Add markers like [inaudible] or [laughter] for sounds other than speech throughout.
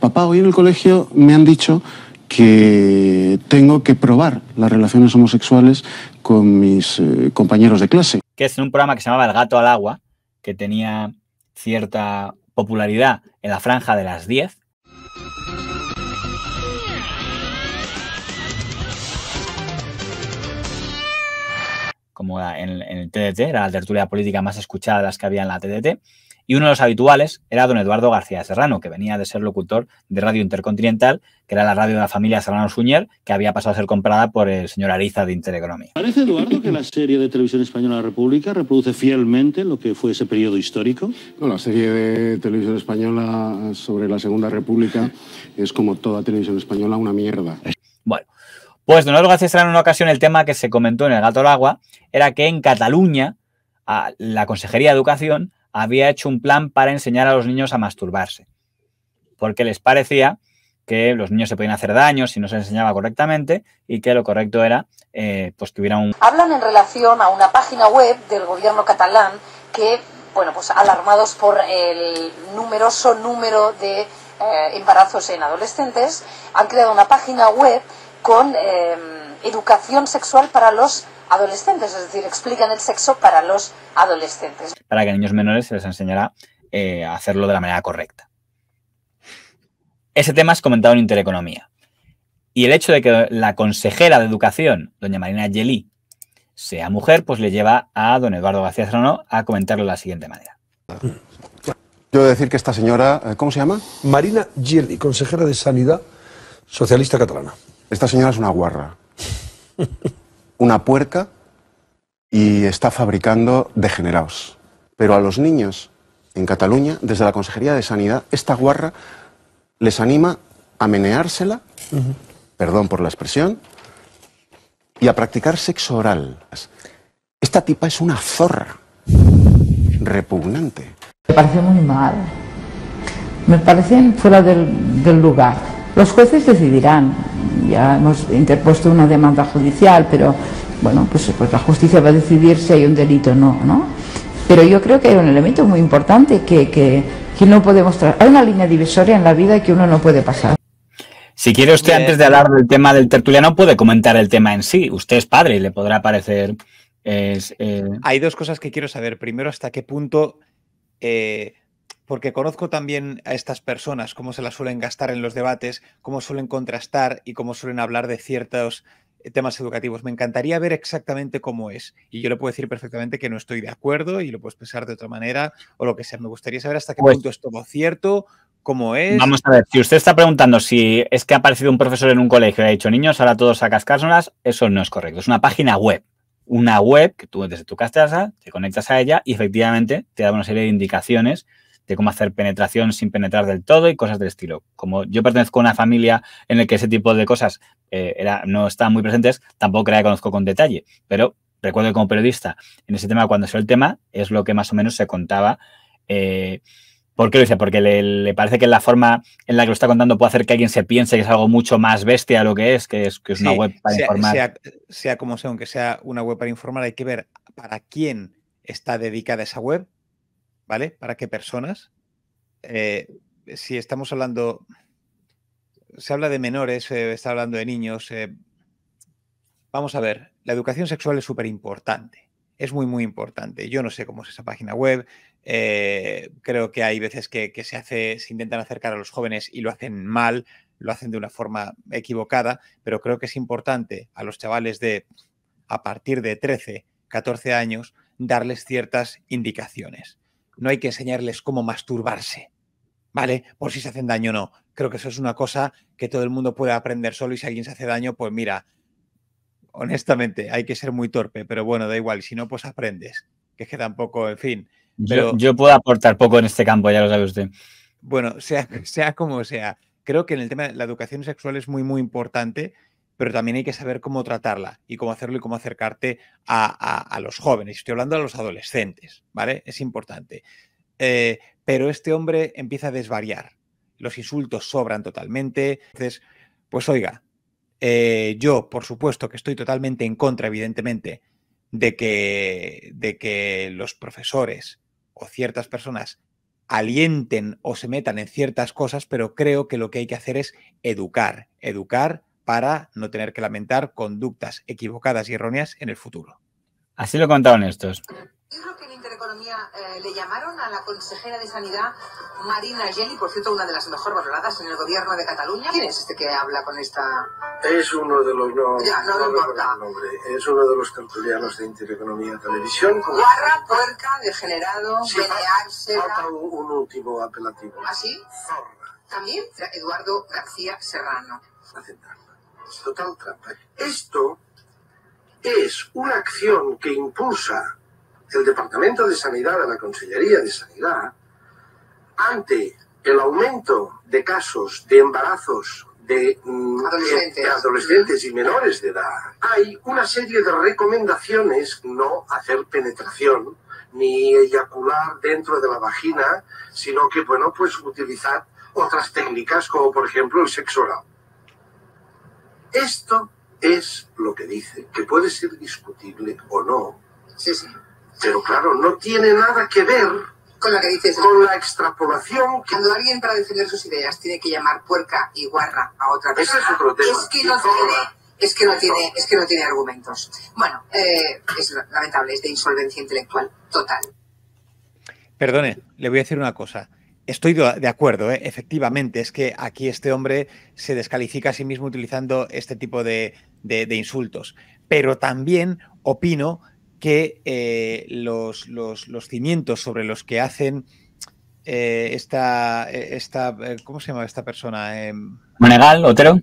papá, hoy en el colegio me han dicho que tengo que probar las relaciones homosexuales con mis eh, compañeros de clase. Que es en un programa que se llamaba El gato al agua, que tenía cierta popularidad en la franja de las 10. Como en, en el TDT, era la tertulia política más escuchada de las que había en la TDT. Y uno de los habituales era don Eduardo García Serrano, que venía de ser locutor de Radio Intercontinental, que era la radio de la familia Serrano Suñer, que había pasado a ser comprada por el señor Ariza de Intereconomía. ¿Parece, Eduardo, que la serie de televisión española La República reproduce fielmente lo que fue ese periodo histórico? No, la serie de televisión española sobre la Segunda República es como toda televisión española una mierda. Bueno, pues don Eduardo García Serrano en una ocasión el tema que se comentó en El Gato al Agua era que en Cataluña la Consejería de Educación había hecho un plan para enseñar a los niños a masturbarse, porque les parecía que los niños se podían hacer daño si no se enseñaba correctamente y que lo correcto era eh, pues que hubiera un... Hablan en relación a una página web del gobierno catalán que, bueno, pues alarmados por el numeroso número de eh, embarazos en adolescentes, han creado una página web con eh, educación sexual para los adolescentes, es decir, explican el sexo para los adolescentes. Para que a niños menores se les enseñara eh, a hacerlo de la manera correcta. Ese tema es comentado en Intereconomía. Y el hecho de que la consejera de Educación, doña Marina Gelí, sea mujer, pues le lleva a don Eduardo García Serrano a comentarlo de la siguiente manera. Yo decir que esta señora, eh, ¿cómo se llama? Marina Gelí, consejera de Sanidad socialista catalana. Esta señora es una guarra. Una puerca y está fabricando degenerados. Pero a los niños en Cataluña, desde la Consejería de Sanidad, esta guarra les anima a meneársela, perdón por la expresión, y a practicar sexo oral. Esta tipa es una zorra, repugnante. Me parece muy mal. Me parecen fuera del, del lugar. Los jueces decidirán. Ya hemos interpuesto una demanda judicial, pero bueno, pues, pues la justicia va a decidir si hay un delito o no, ¿no? Pero yo creo que hay un elemento muy importante que, que, que no podemos... Hay una línea divisoria en la vida que uno no puede pasar. Si quiere usted, antes de hablar del tema del tertuliano, puede comentar el tema en sí. Usted es padre y le podrá parecer... Es, eh... Hay dos cosas que quiero saber. Primero, hasta qué punto... Eh, porque conozco también a estas personas, cómo se las suelen gastar en los debates, cómo suelen contrastar y cómo suelen hablar de ciertos eh, temas educativos. Me encantaría ver exactamente cómo es. Y yo le puedo decir perfectamente que no estoy de acuerdo y lo puedo expresar de otra manera o lo que sea. Me gustaría saber hasta qué pues, punto es todo cierto, cómo es. Vamos a ver, si usted está preguntando si es que ha aparecido un profesor en un colegio y ha dicho niños, ahora todos a cascárselas, eso no es correcto. Es una página web. Una web que tú desde tu casa te conectas a ella y efectivamente te da una serie de indicaciones de cómo hacer penetración sin penetrar del todo y cosas del estilo. Como yo pertenezco a una familia en la que ese tipo de cosas eh, era, no estaban muy presentes, tampoco la conozco con detalle, pero recuerdo que como periodista en ese tema, cuando salió el tema, es lo que más o menos se contaba. Eh, ¿Por qué lo dice? Porque le, le, parece que la forma en la que lo está contando puede hacer que alguien se piense que es algo mucho más bestia lo que es, que es, que es una sí, web para sea, informar. Sea, sea como sea, aunque sea una web para informar, hay que ver para quién está dedicada esa web, ¿vale? Para qué personas. Eh, si estamos hablando, se habla de menores, se está hablando de niños. Eh, vamos a ver, la educación sexual es súper importante, es muy, muy importante. Yo no sé cómo es esa página web, eh, creo que hay veces que, que, se hace, se intentan acercar a los jóvenes y lo hacen mal, lo hacen de una forma equivocada, pero creo que es importante a los chavales de a partir de 13, 14 años darles ciertas indicaciones. No hay que enseñarles cómo masturbarse, ¿vale? Por si se hacen daño o no. Creo que eso es una cosa que todo el mundo puede aprender solo y si alguien se hace daño, pues mira, honestamente, hay que ser muy torpe, pero bueno, da igual, si no, pues aprendes. Que es que tampoco, en fin. Pero, yo, yo, puedo aportar poco en este campo, ya lo sabe usted. Bueno, sea, [laughs] sea como sea, creo que en el tema de la educación sexual es muy, muy importante, pero también hay que saber cómo tratarla y cómo hacerlo y cómo acercarte a, a, los jóvenes. Estoy hablando a los adolescentes, ¿vale? Es importante. Eh, pero este hombre empieza a desvariar. Los insultos sobran totalmente. Entonces, pues oiga, eh, yo, por supuesto, que estoy totalmente en contra, evidentemente, de que, de que los profesores o ciertas personas alienten o se metan en ciertas cosas, pero creo que lo que hay que hacer es educar, educar para no tener que lamentar conductas equivocadas y erróneas en el futuro. Así lo contaron estos. Es lo que en Intereconomía eh, le llamaron a la consejera de Sanidad, Marina Geli, por cierto, una de las mejor valoradas en el gobierno de Cataluña. ¿Quién es este que habla con esta...? Es uno de los... No, Ya, no recuerdo importa. el nombre. Es uno de los tertulianos de Intereconomía Televisión. Guarra, puerca, degenerado, Sí. Falta un, un último apelativo. ¿Así? Zorra. También Eduardo García Serrano. aceptarla. Trampa. Esto es una acción que impulsa el Departamento de Sanidad de la Consellería de Sanidad ante el aumento de casos de embarazos de, mm, Adolescentes. de adolescentes y menores de edad. Hay una serie de recomendaciones, no hacer penetración ni eyacular dentro de la vagina, sino que, bueno, pues utilizar otras técnicas como por ejemplo el sexo oral. Esto es lo que dice, que puede ser discutible o no, Sí, sí. pero claro, no tiene nada que ver Con lo que dices... con la extrapolación que Cuando alguien para defender sus ideas tiene que llamar puerca y guarra a otra Ese persona, es otro tema. es que no tiene, es que no tiene, es que no tiene argumentos. Bueno, eh, es lamentable, es de insolvencia intelectual total. Perdone, le voy a decir una cosa. Estoy de acuerdo, ¿eh? efectivamente, es que aquí este hombre se descalifica a sí mismo utilizando este tipo de, de- de insultos. Pero también opino que eh, los, los- los cimientos sobre los que hacen eh, esta, esta, eh, ¿cómo se llama esta persona? Em, Monegal, Otero.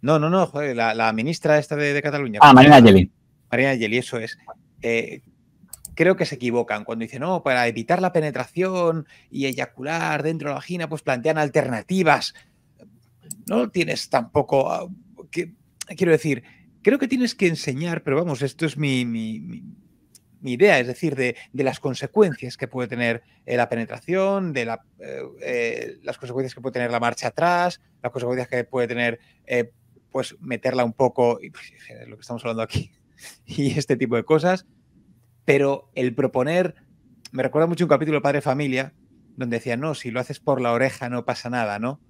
no, no, no, joder, la, la ministra esta de, de Cataluña. Ah, Marina Geli. Marina Geli, eso es. Eh, creo que se equivocan cuando dicen, no, para evitar la penetración y eyacular dentro de la vagina, pues plantean alternativas. No tienes tampoco. ah, que- quiero decir, creo que tienes que enseñar, pero vamos, esto es mi, mi- idea, es decir, de, de las consecuencias que puede tener eh, la penetración, de la, eh, eh, las consecuencias que puede tener la marcha atrás, las consecuencias que puede tener, pues, meterla un poco, y, pues, es lo que estamos hablando aquí, [laughs] y este tipo de cosas. Pero el proponer, me recuerda mucho un capítulo de Padre Familia, donde decía, no, si lo haces por la oreja no pasa nada, ¿no?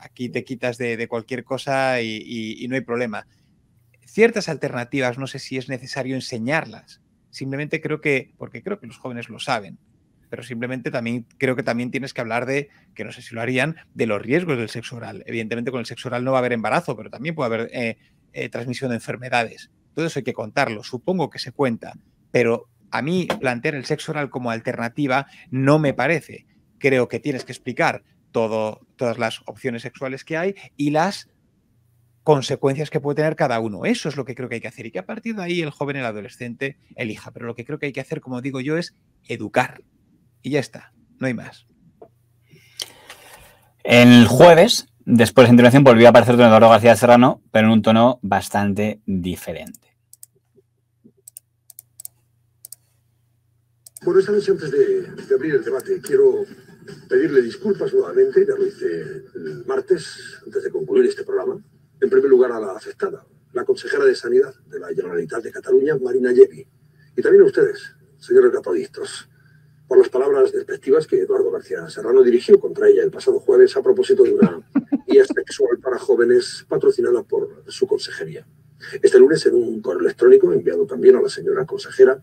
Aquí te quitas de, cualquier cosa y no hay problema. Ciertas alternativas, no sé si es necesario enseñarlas. Simplemente creo que, porque creo que los jóvenes lo saben, pero simplemente también creo que también tienes que hablar de, que no sé si lo harían, de los riesgos del sexo oral. Evidentemente con el sexo oral no va a haber embarazo, pero también puede haber eh, eh, transmisión de enfermedades. Todo eso hay que contarlo, supongo que se cuenta, pero a mí plantear el sexo oral como alternativa no me parece. Creo que tienes que explicar todas las opciones sexuales que hay y las consecuencias que puede tener cada uno. Eso es lo que creo que hay que hacer y que a partir de ahí el joven, el adolescente, elija. Pero lo que creo que hay que hacer, como digo yo, es educar. Y ya está, no hay más. El jueves, después de la intervención, volvió a aparecer don Eduardo García Serrano, pero en un tono bastante diferente. Bueno, esta noche antes de, de abrir el debate, quiero pedirle disculpas nuevamente, ya lo hice el martes, antes de concluir este programa. En primer lugar a la afectada, la consejera de Sanidad de la Generalitat de Cataluña, Marina Llevi. Y también a ustedes, señores catodistas, por las palabras despectivas que Eduardo García Serrano dirigió contra ella el pasado jueves a propósito de una [laughs] guía sexual para jóvenes patrocinada por su consejería. Este lunes, en un correo electrónico enviado también a la señora consejera,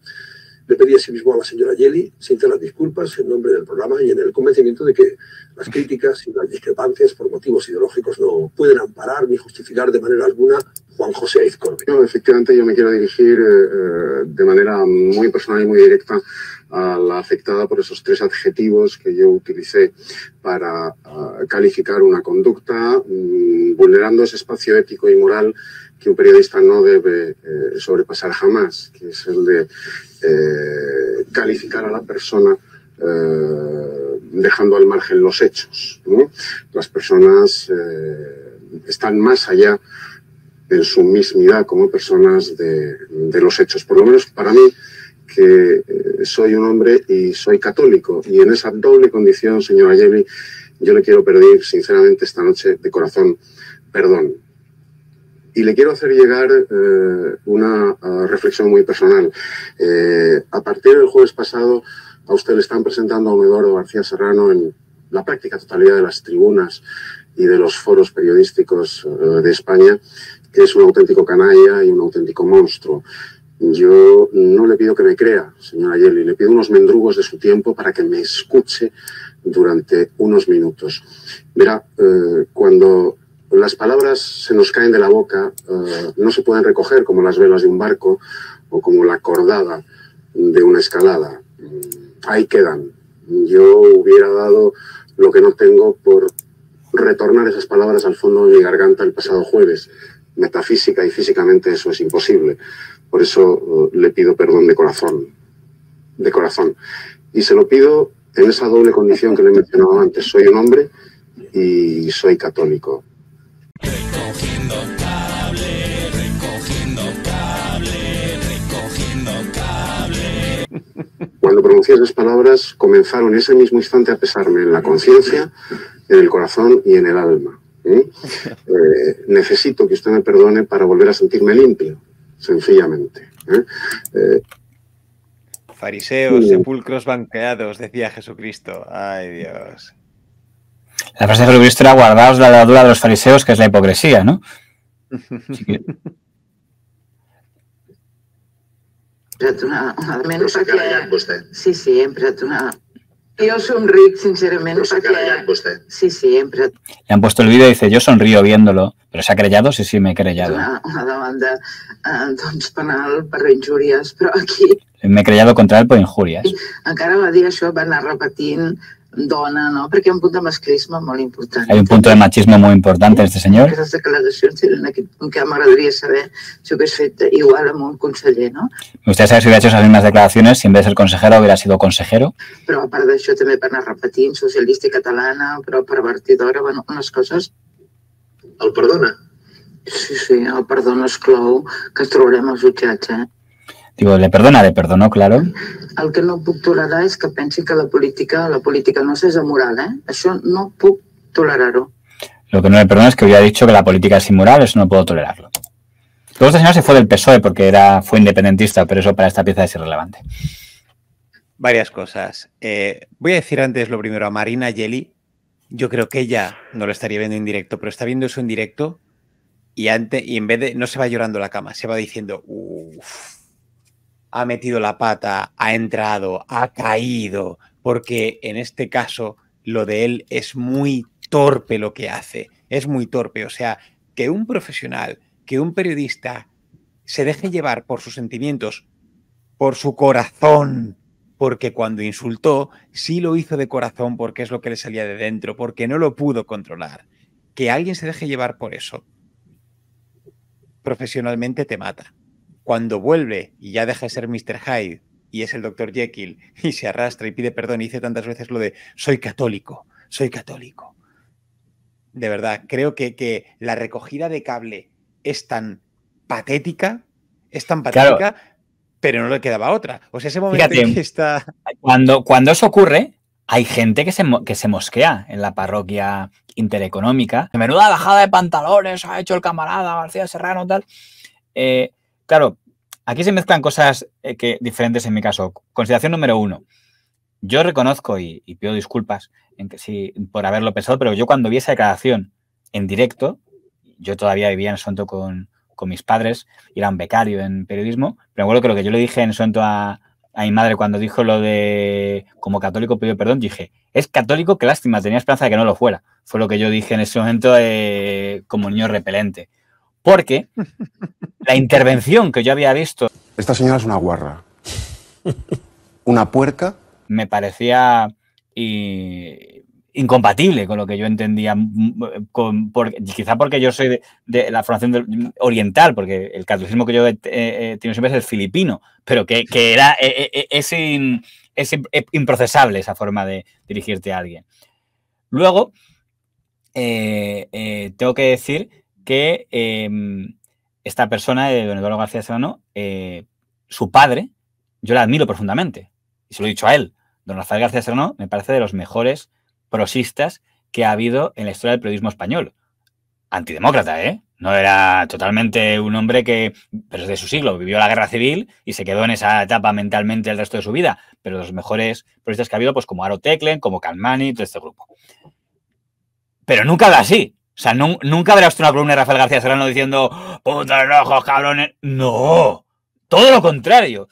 le pedí asimismo a la señora Yeli sinceras disculpas en nombre del programa y en el convencimiento de que las críticas y las discrepancias por motivos ideológicos no pueden amparar ni justificar de manera alguna Juan José Aizcorbe. Efectivamente, yo me quiero dirigir eh, eh, de manera muy personal y muy directa a la afectada por esos tres adjetivos que yo utilicé para ah, calificar una conducta mm, vulnerando ese espacio ético y moral que un periodista no debe eh, sobrepasar jamás, que es el de calificar a la persona dejando al margen los hechos. Las personas están más allá en su mismidad como personas de, de los hechos. Por lo menos para mí, que eh, soy un hombre y soy católico. Y en esa doble condición, señora Yeli, yo le quiero pedir sinceramente esta noche de corazón perdón. Y le quiero hacer llegar eh, una uh, reflexión muy personal. Eh, a partir del jueves pasado, a usted le están presentando a Eduardo García Serrano en la práctica totalidad de las tribunas y de los foros periodísticos eh, de España, es un auténtico canalla y un auténtico monstruo. Yo no le pido que me crea, señora Yeli, le pido unos mendrugos de su tiempo para que me escuche durante unos minutos. Verá, eh, cuando las palabras se nos caen de la boca, eh, no se pueden recoger como las velas de un barco o como la cordada de una escalada. Ahí quedan. Yo hubiera dado lo que no tengo por retornar esas palabras al fondo de mi garganta el pasado jueves. Metafísica y físicamente eso es imposible. Por eso eh, le pido perdón de corazón. De corazón. Y se lo pido en esa doble condición que le he mencionado antes. Soy un hombre y soy católico. Recogiendo cable, recogiendo cable, recogiendo cable. Cuando pronuncié esas palabras, comenzaron ese mismo instante a pesarme en la conciencia, en el corazón y en el alma. ¿Eh? Eh, necesito que usted me perdone para volver a sentirme limpio, sencillamente. ¿eh? Eh, Fariseos, sepulcros banqueados, decía Jesucristo. Ay, Dios. La frase de Jesucristo era guardaos la levadura de los fariseos, que es la hipocresía, ¿no? [laughs] Que- una, una vostè. Sí, sí, he emprat una... Jo somric, sincerament, Però s'ha perquè... carallat vostè. Sí, emprat le han puesto el vídeo y dice, yo sonrío viéndolo. ¿Pero se ha creyado? Sí, sí, me he creyado. una, una demanda eh, doncs, penal per injúries, però aquí Me he creyado contra él por injurias. encara va dir això, va anar repetint dona, no? Perquè hi ha un punt de masclisme molt important. Hay un punto de machismo muy importante en este señor. Aquestes declaracions eren aquest punt que m'agradaria saber si ho hagués fet igual amb un conseller, no? Me gustaría saber si hubiera hecho esas mismas declaraciones si en vez de ser consejero hubiera sido consejero. Però a part d'això també va anar repetint socialista i catalana, però pervertidora, bueno, unes coses... El perdona. Sí, sí, el perdó no exclou que ens trobarem als jutjats, eh? Digo, le perdona, le perdonó, claro. El que no puc tolerar és que pensin que la política, la política no és moral, eh? Això no puc tolerar-ho. Lo que no le perdono es que hubiera dicho que la política es inmoral, eso no puedo tolerarlo. Luego este señor se fue del PSOE porque era, fue independentista, pero eso para esta pieza es irrelevante. Varias cosas. Eh, voy a decir antes lo primero a Marina Yeli. Yo creo que ella no lo estaría viendo en directo, pero está viendo eso en directo y, ante, y en vez de no se va llorando la cama, se va diciendo, uff, ha metido la pata, ha entrado, ha caído, porque en este caso lo de él es muy torpe lo que hace, es muy torpe. O sea, que un profesional, que un periodista se deje llevar por sus sentimientos, por su corazón, porque cuando insultó, sí lo hizo de corazón porque es lo que le salía de dentro, porque no lo pudo controlar. Que alguien se deje llevar por eso, profesionalmente te mata. Cuando vuelve y ya deja de ser Mr. Hyde y es el Dr. Jekyll y se arrastra y pide perdón y dice tantas veces lo de soy católico, soy católico. De verdad, creo que, que la recogida de cable es tan patética, es tan Claro. patética, pero no le quedaba otra. O sea, ese momento en Fíjate, que está... Cuando, cuando eso ocurre, hay gente que se, que se mosquea en la parroquia intereconómica. Menuda bajada de pantalones ha hecho el camarada García Serrano, tal. Eh, claro, aquí se mezclan cosas eh, diferentes en mi caso. Consideración número uno. Yo reconozco y, pido disculpas en que por haberlo pensado, pero yo cuando vi esa declaración en directo, yo todavía vivía en Sonto con, con mis padres, era un becario en periodismo, pero me acuerdo que lo que yo le dije en Sonto a, a mi madre cuando dijo lo de como católico pido perdón, dije, es católico, qué lástima, tenía esperanza de que no lo fuera. Fue lo que yo dije en ese momento eh, como niño repelente. Porque la intervención que yo había visto Esta señora es una guarra. Una puerca. me parecía y- incompatible con lo que yo entendía, con- por- quizá porque yo soy de, de la formación del- oriental, porque el catolicismo que yo he tenido siempre es el filipino, pero que, que era, eh, eh, es, in- es im- eh, improcesable esa forma de dirigirte a alguien. Luego, eh, eh, tengo que decir que em, esta persona, eh, don Eduardo García Serrano, eh, su padre, yo la admiro profundamente, y se lo he dicho a él. Don Rafael García Serrano me parece de los mejores prosistas que ha habido en la historia del periodismo español. Antidemócrata, ¿eh? No era totalmente un hombre que, pero es de su siglo, vivió la guerra civil y se quedó en esa etapa mentalmente el resto de su vida. Pero los mejores periodistas que ha habido, pues como Aro Teclen, como Calmani, todo este grupo. Pero nunca habla así. O sea, nun- nunca verás una columna de Rafael García Serrano diciendo, putos rojos, cabrones. No, todo lo contrario.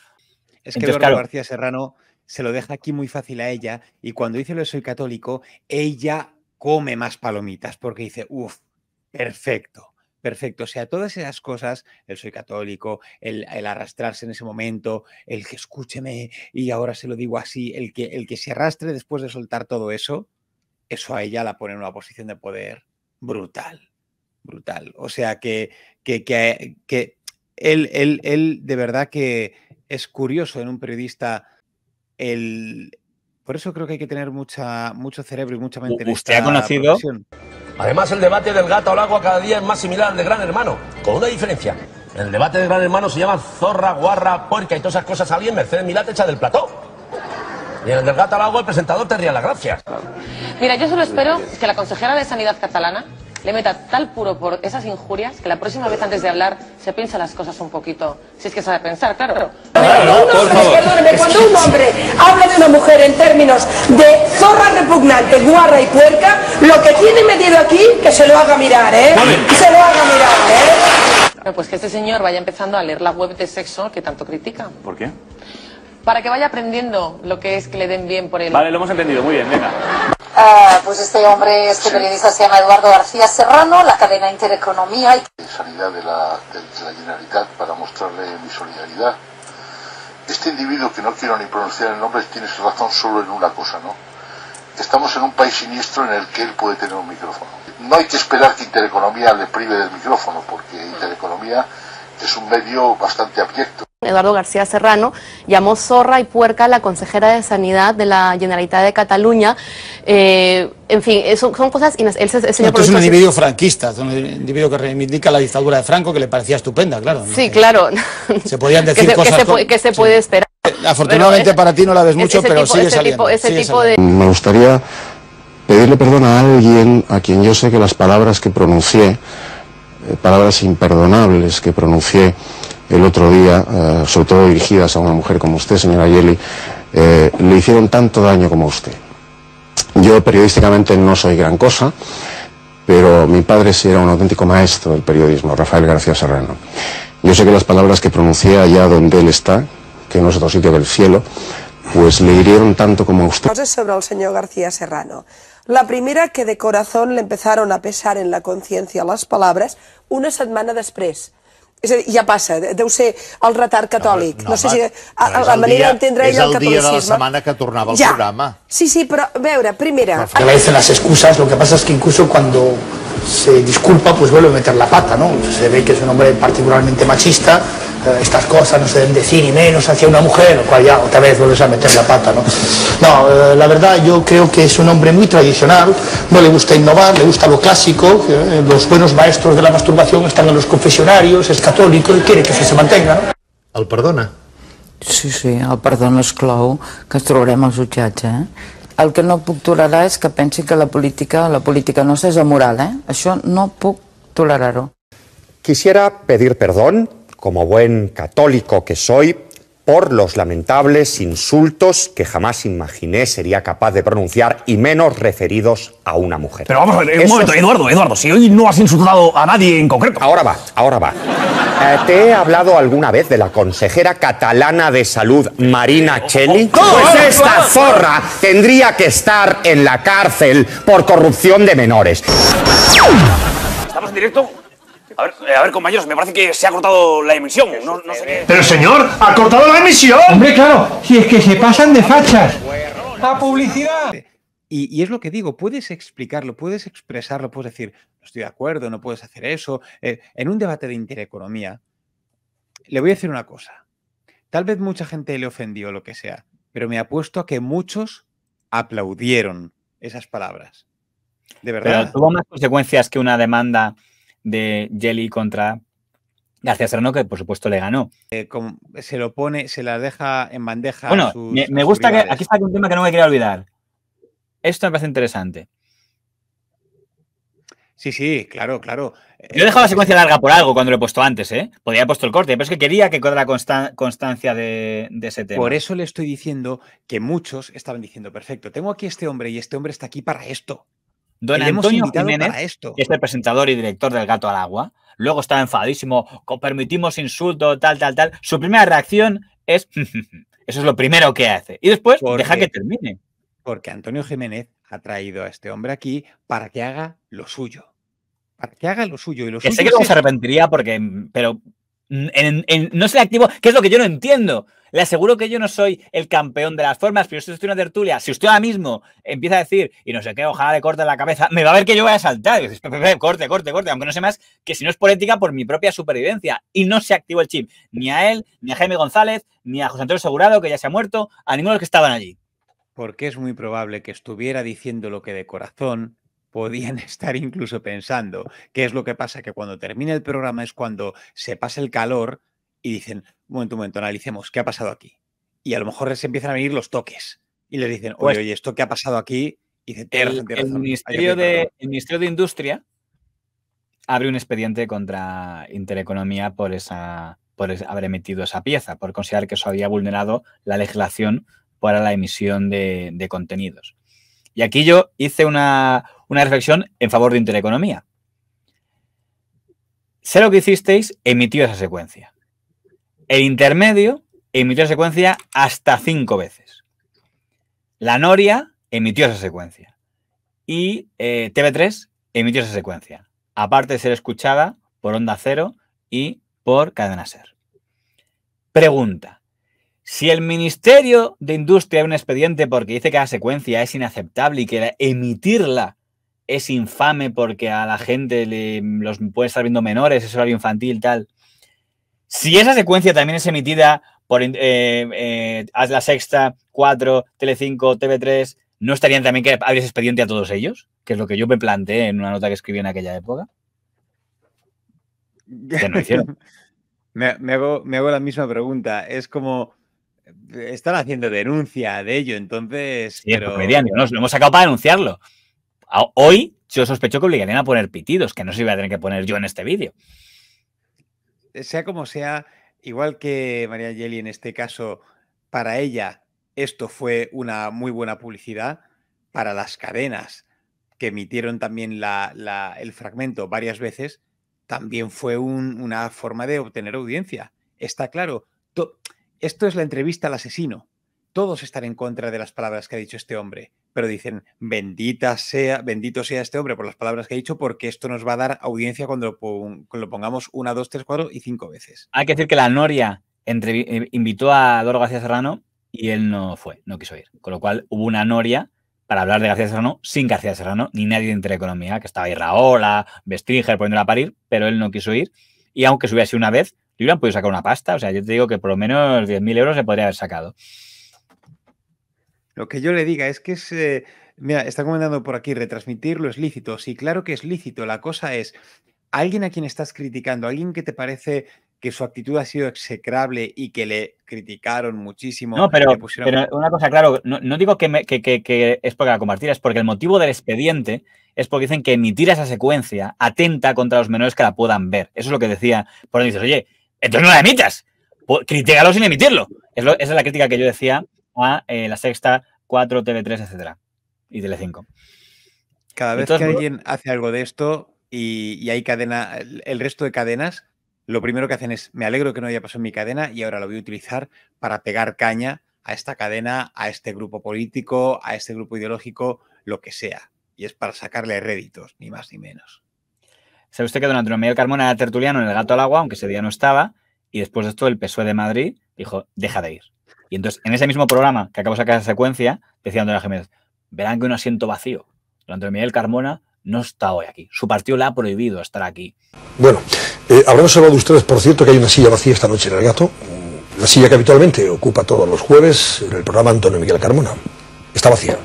Es que Entonces, claro. García Serrano se lo deja aquí muy fácil a ella y cuando dice lo de soy católico, ella come más palomitas porque dice, uff, perfecto, perfecto. O sea, todas esas cosas, el soy católico, el, el arrastrarse en ese momento, el que escúcheme y ahora se lo digo así, el que, el que se arrastre después de soltar todo eso, eso a ella la pone en una posición de poder brutal, brutal. O sea, que, que, que, que él, él, él de verdad que es curioso en un periodista el... Por eso creo que hay que tener mucha, mucho cerebro y mucha mente en ¿Usted ha conocido? profesión. Además, el debate del gato al agua cada día es más similar al de Gran Hermano, con una diferencia. En el debate de Gran Hermano se llaman zorra, guarra, puerca y todas esas cosas a alguien, Mercedes Milá te echa del plató. Y en el del gato al agua el presentador te ríe las gracias. Mira, yo solo espero que la consejera de Sanidad catalana le meta tal puro por esas injurias que la próxima vez antes de hablar se piensa las cosas un poquito. Si es que sabe pensar, claro. Cuando un hombre, perdóneme, cuando un hombre habla de una mujer en términos de zorra repugnante, guarra y puerca, lo que tiene metido aquí, que se lo haga mirar, ¿eh? Que se lo haga mirar, ¿eh? Pues que este señor vaya empezando a leer la web de sexo que tanto critica. ¿Por qué? Para que vaya aprendiendo lo que es que le den bien por él. Vale, lo hemos entendido, muy bien, venga. Ah, pues este hombre, este periodista se llama Eduardo García Serrano, la cadena Intereconomía. y- Sanidad de la, de, de la Generalitat para mostrarle mi solidaridad. Este individuo, que no quiero ni pronunciar el nombre, tiene razón solo en una cosa, ¿no? Estamos en un país siniestro en el que él puede tener un micrófono. No hay que esperar que Intereconomía le prive del micrófono, porque Intereconomía es un medio bastante abyecto. Eduardo García Serrano llamó zorra y puerca a la consejera de Sanidad de la Generalitat de Cataluña. Eh, en fin, eso son cosas... ina- Él, se- el señor Esto es un individuo franquista, es un individuo que reivindica la dictadura de Franco, que le parecía estupenda, claro. ¿no? Sí, claro. Se podían [laughs] que decir se, que cosas se co- puede- que se puede esperar. Afortunadamente Pero, eh, para ti no la ves mucho, ese pero tipo- sigue ese saliendo. tipo- ese sigue tipo de- saliendo. Me gustaría pedirle perdón a alguien a quien yo sé que las palabras que pronuncié, eh, palabras imperdonables que pronuncié el otro día, eh, sobre todo dirigidas a una mujer como usted, señora Yeli, eh, le hicieron tanto daño como usted. Yo periodísticamente no soy gran cosa, pero mi padre sí era un auténtico maestro del periodismo, Rafael García Serrano. Yo sé que las palabras que pronuncié allá donde él está, que no es otro sitio que el cielo, pues le hirieron tanto como usted. Cosas sobre el señor García Serrano. La primera, que de corazón le empezaron a pesar en la conciencia les palabras una setmana després. És a dir, ja passa, deu ser el retard catòlic. No, sé si a, a, és la manera d'entendre és ell el el dia de la catolicisme. setmana que tornava al ja. programa. Sí, sí, però a veure, primera... Agradecen las excusas, lo que pasa es que incluso cuando se disculpa, pues vuelve a meter la pata, ¿no? Se ve que es un hombre particularmente machista, estas cosas no se deben decir y menos hacia una mujer, lo cual ya otra vez vuelves a meter la pata, ¿no? No, eh, la verdad yo creo que es un hombre muy tradicional, no le gusta innovar, le gusta lo clásico, eh, los buenos maestros de la masturbación están en los confesionarios, es católico y quiere que eso se mantenga, ¿no? El perdona? Sí, sí, el perdó no és clau, que ens trobarem als jutjats, eh? El que no puc tolerar és que pensi que la política, la política no és amoral, eh? Això no puc tolerar-ho. Quisiera pedir perdón, como buen católico que soy, por los lamentables insultos que jamás imaginé sería capaz de pronunciar y menos referidos a una mujer. Pero vamos a ver, un momento, Eduardo, Eduardo, si hoy no has insultado a nadie en concreto. Ahora va, ahora va. Eh, ¿Te he hablado alguna vez de la consejera catalana de salud Marina Cheli? Pues esta zorra tendría que estar en la cárcel por corrupción de menores. Estamos en directo. A ver, eh, a ver, compañeros, me parece que se ha cortado la emisión. No, no sé qué. Pero señor, ¿ha cortado la emisión? Hombre, claro, si es que se pasan de fachas. ¡A publicidad! Y, y es lo que digo, puedes explicarlo, puedes expresarlo, puedes decir, no estoy de acuerdo, no puedes hacer eso. Eh, en un debate de intereconomía, le voy a decir una cosa. Tal vez mucha gente le ofendió o lo que sea, pero me apuesto a que muchos aplaudieron esas palabras. De verdad. Pero tuvo más consecuencias que una demanda de Jelly contra García Serrano, que por supuesto le ganó. Eh, se lo pone, se la deja en bandeja. a Bueno, sus- me, gusta que aquí está un tema que no me quería olvidar. Esto me parece interesante. Sí, sí, claro, claro. Yo he dejado la secuencia larga por algo cuando lo he puesto antes, ¿eh? Podría haber puesto el corte, pero es que quería que quedara constan- constancia de, de ese tema. Por eso le estoy diciendo que muchos estaban diciendo, perfecto, tengo aquí este hombre y este hombre está aquí para esto. Don Antonio Jiménez, esto. que es el presentador y director del Gato al Agua, luego estaba enfadísimo, permitimos insulto, tal, tal, tal. Su primera reacción es, [laughs] eso es lo primero que hace. Y después ¿Por deja que termine. Porque Antonio Jiménez ha traído a este hombre aquí para que haga lo suyo. Para que haga lo suyo. Y lo Que suyo sé que luego se arrepentiría porque, pero no ser activo, que es lo que yo no entiendo. Le aseguro que yo no soy el campeón de las formas, pero si estoy en una tertulia, si usted ahora mismo empieza a decir y no sé qué, ojalá le corte la cabeza, me va a ver que yo voy a saltar. Y dices, "Pe, pe, pe, corte, corte, corte, aunque no sé más que si no es por ética, por mi propia supervivencia. Y no se activó el chip, ni a él, ni a Jaime González, ni a José Antonio Segurado, que ya se ha muerto, a ninguno de los que estaban allí. Porque es muy probable que estuviera diciendo lo que de corazón podían [laughs] estar incluso pensando. ¿Qué es lo que pasa? Que cuando termina el programa es cuando se pasa el calor y dicen, un momento, un momento, analicemos, ¿qué ha pasado aquí? Y a lo mejor les empiezan a venir los toques. Y les dicen, oye, Pues- oye, ¿esto qué ha pasado aquí? Y dicen, "Tienes El, razón, el razón, que Ministerio pedir perdón". de, el Ministerio de Industria abre un expediente contra Intereconomía por, esa, por haber emitido esa pieza, por considerar que eso había vulnerado la legislación para la emisión de, de contenidos. Y aquí yo hice una, una reflexión en favor de Intereconomía. Sé lo que hicisteis, emitió esa secuencia. El intermedio emitió esa secuencia hasta cinco veces. La Noria emitió esa secuencia. Y eh, TV3 emitió esa secuencia. Aparte de ser escuchada por Onda Cero y por Cadena Ser. Pregunta. Si el Ministerio de Industria hay un expediente porque dice que la secuencia es inaceptable y que la- emitirla es infame porque a la gente le, los puede estar viendo menores, es horario infantil, tal. Si esa secuencia también es emitida por eh, eh, Haz la Sexta, 4, Telecinco, TV3, ¿no estarían también que abrir expediente a todos ellos? Que es lo que yo me planteé en una nota que escribí en aquella época. Que no hicieron. [laughs] me, me hago, me hago la misma pregunta. Es como, eh, están haciendo denuncia de ello, entonces... Sí, pero... nos lo hemos sacado para denunciarlo. Hoy yo sospecho que obligarían a poner pitidos, que no se iba a tener que poner yo en este vídeo. sea como sea, igual que María Yeli en este caso, para ella esto fue una muy buena publicidad, para las cadenas que emitieron también la- el fragmento varias veces, también fue un- una forma de obtener audiencia. Está claro, to- esto es la entrevista al asesino. Todos están en contra de las palabras que ha dicho este hombre, pero dicen, bendita sea, bendito sea este hombre por las palabras que ha dicho, porque esto nos va a dar audiencia cuando lo, pongamos una, dos, tres, cuatro y cinco veces. Hay que decir que la Noria eh, invitó a Doro García Serrano y él no fue, no quiso ir. Con lo cual hubo una Noria para hablar de García Serrano sin García Serrano, ni nadie de Intereconomía, que estaba ahí Raola, Bestringer poniéndola a parir, pero él no quiso ir. Y aunque se hubiera sido una vez, le hubieran podido sacar una pasta. O sea, yo te digo que por lo menos 10.000 euros se podría haber sacado. Lo que yo le diga es que es. eh, mira, está comentando por aquí, retransmitirlo es lícito. Sí, claro que es lícito. La cosa es, alguien a quien estás criticando, alguien que te parece que su actitud ha sido execrable y que le criticaron muchísimo. No, pero, pusieron- pero una cosa, claro, no, no digo que, me- que- que- que es porque la compartiera, es porque el motivo del expediente es porque dicen que emitir esa secuencia atenta contra los menores que la puedan ver. Eso es lo que decía. Por donde dices, oye, entonces no la emitas. Pu- Critícalo sin emitirlo. Es lo- esa es la crítica que yo decía a eh, la sexta, 4, TV3, etcétera. Y Telecinco. Cada vez Entonces, que alguien hace algo de esto y, y hay cadena, el, resto de cadenas, lo primero que hacen es, me alegro que no haya pasado en mi cadena y ahora lo voy a utilizar para pegar caña a esta cadena, a este grupo político, a este grupo ideológico, lo que sea. Y es para sacarle réditos, ni más ni menos. ¿Sabe usted que don Antonio Miguel Carmona era tertuliano en El Gato al Agua, aunque ese día no estaba? Y después de esto, el PSOE de Madrid dijo, deja de ir. Y entonces, en ese mismo programa que acabo de sacar esa secuencia, decía Antonio Jiménez, verán que un asiento vacío. Don Antonio Miguel Carmona no está hoy aquí. Su partido le ha prohibido estar aquí. Bueno, eh, observado ustedes, por cierto, que hay una silla vacía esta noche en el gato. La silla que habitualmente ocupa todos los jueves en el programa Antonio Miguel Carmona. Está vacía.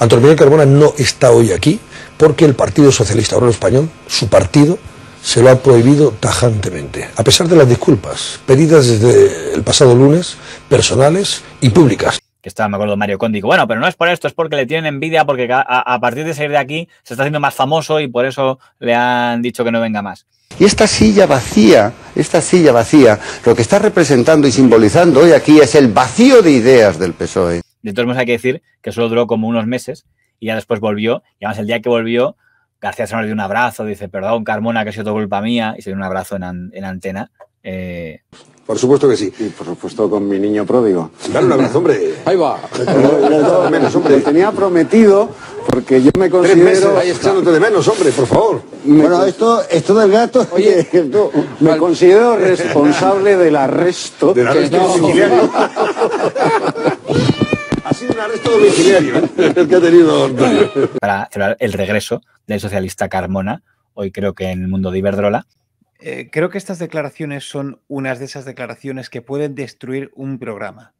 Antonio Miguel Carmona no está hoy aquí porque el Partido Socialista Obrero Español, su partido, se lo ha prohibido tajantemente, a pesar de las disculpas pedidas desde el pasado lunes, personales y públicas. que estaba, me acuerdo, Mario Conde, dijo, bueno, pero no es por esto, es porque le tienen envidia, porque a, a partir de salir de aquí se está haciendo más famoso y por eso le han dicho que no venga más. Y esta silla vacía, esta silla vacía, lo que está representando y simbolizando hoy aquí es el vacío de ideas del PSOE. De todos modos hay que decir que solo duró como unos meses y ya después volvió, y además el día que volvió, García se nos dio un abrazo, dice, perdón, Carmona, que ha sido todo culpa mía, y se dio un abrazo en, an- en antena. Eh, Por supuesto que sí. Y por supuesto con mi niño pródigo. Dale un abrazo, hombre. Ahí va. menos, hombre. Lo tenía prometido porque yo me Tres meses considero... ahí echándote de menos, hombre, por favor. Bueno, esto, esto del gato, oye, esto, me considero responsable del arresto. Del arresto No. [laughs] sido un arresto domiciliario, el que ha tenido Antonio. para celebrar el regreso del socialista Carmona, hoy creo que en el mundo de Iberdrola. Eh, creo que estas declaraciones son unas de esas declaraciones que pueden destruir un programa.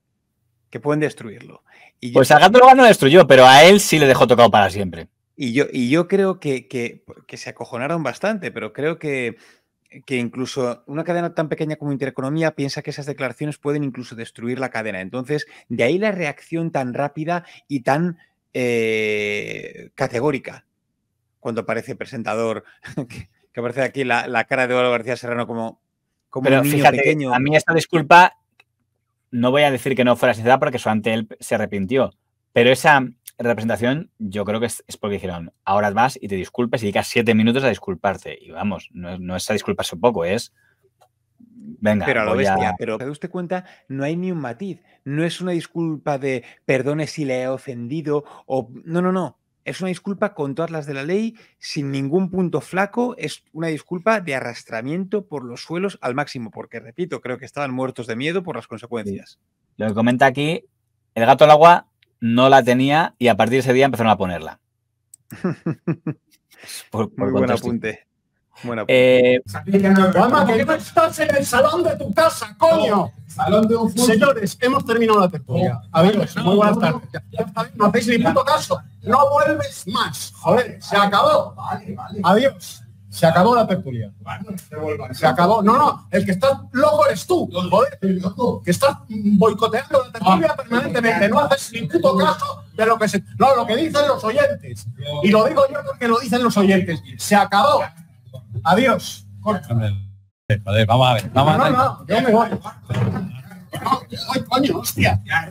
Que pueden destruirlo. Y yo, Pues a Gato Logan no lo destruyó, pero a él sí le dejó tocado para siempre. y yo, y yo creo que, que- que se acojonaron bastante, pero creo que, que incluso una cadena tan pequeña como Intereconomía piensa que esas declaraciones pueden incluso destruir la cadena. Entonces, de ahí la reacción tan rápida y tan eh, categórica cuando aparece el presentador, [laughs] que, que aparece aquí la, la cara de Eduardo García Serrano como, como Pero un niño fíjate, pequeño. a mí esta disculpa, no voy a decir que no fuera sincera porque solamente él se arrepintió, pero esa representación yo creo que es, es porque dijeron, ahora vas y te disculpes y dedicas siete minutos a disculparte. Y vamos, no, es- no es a disculparse un poco, es... Venga, pero a lo a- bestia. Pero, ¿se usted cuenta? No hay ni un matiz. No es una disculpa de perdone si le he ofendido o. No, no, no. Es una disculpa con todas las de la ley, sin ningún punto flaco. Es una disculpa de arrastramiento por los suelos al máximo, porque repito, creo que estaban muertos de miedo por las consecuencias. Lo que comenta aquí, el gato al agua no la tenía y a partir de ese día empezaron a ponerla. [laughs] Por- por Muy buen apunte. Buen apunte. Eh, que no estás en el salón de tu casa, coño. Salón de un Señores, hemos terminado la tertulia. Adiós, muy buenas tardes. No hacéis ni puto caso. No vuelves más. Joder, se acabó. Adiós. Se acabó la tertulia. Se acabó. No, no, el que está loco eres tú. Joder, que estás boicoteando la tertulia permanentemente. No haces ni puto caso de lo que se. No, lo que dicen los oyentes. Y lo digo yo porque lo dicen los oyentes. Se acabó. Adiós. Joder, vamos a ver. Vamos no, a no, no, yo me voy. No, coño, hostia. Ya,